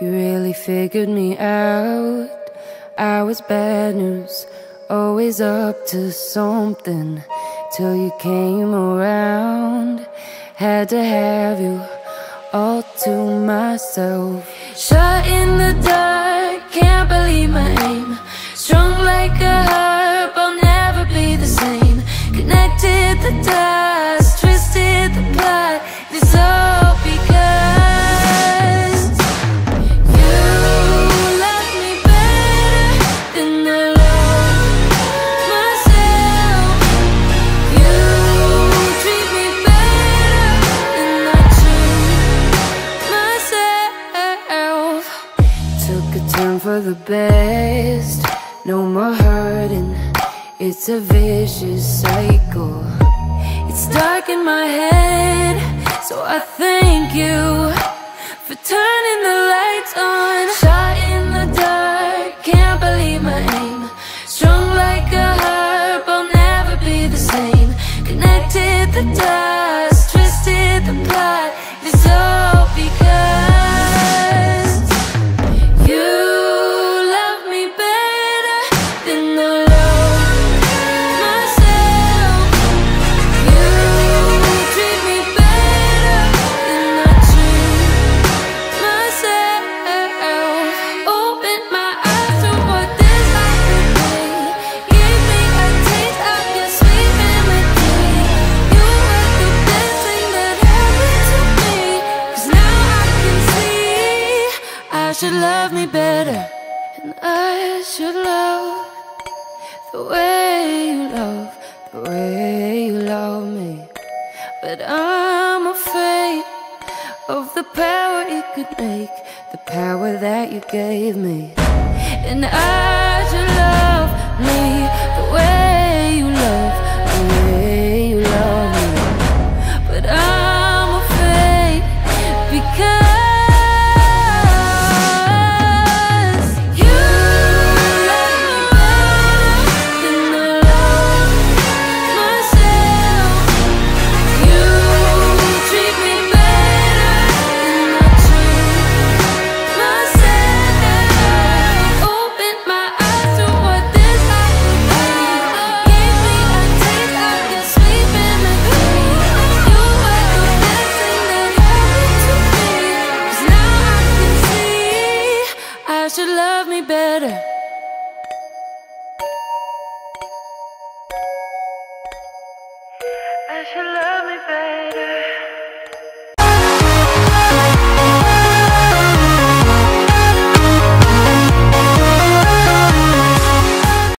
You really figured me out. I was bad news, always up to something. Till you came around, had to have you all to myself. Shut in the dark, can't believe my aim. Strung like a harp, I'll never be the same. Connected the dots, Took a turn for the best, no more hurting. It's a vicious cycle. It's dark in my head, so I thank you for turning the lights on. Shot in the dark, can't believe my aim. Strung like a harp, I'll never be the same. Connected the dots, should love me better, and I should love the way you love, the way you love me. But I'm afraid of the power it could make, the power that you gave me. And I should love me the way better. I should love me better.